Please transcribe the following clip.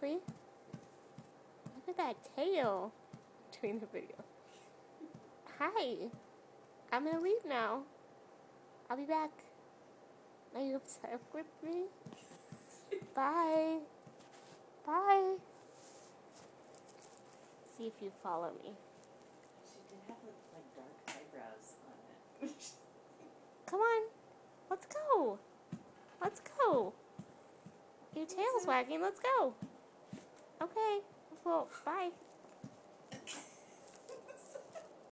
Sophie. Look at that tail during the video. Hi. I'm gonna leave now. I'll be back. Are you upset with me? Bye. Bye. See if you follow me. She did have like dark eyebrows on it. Come on. Let's go. Let's go. Your tail's wagging. Let's go. Okay. Well, bye.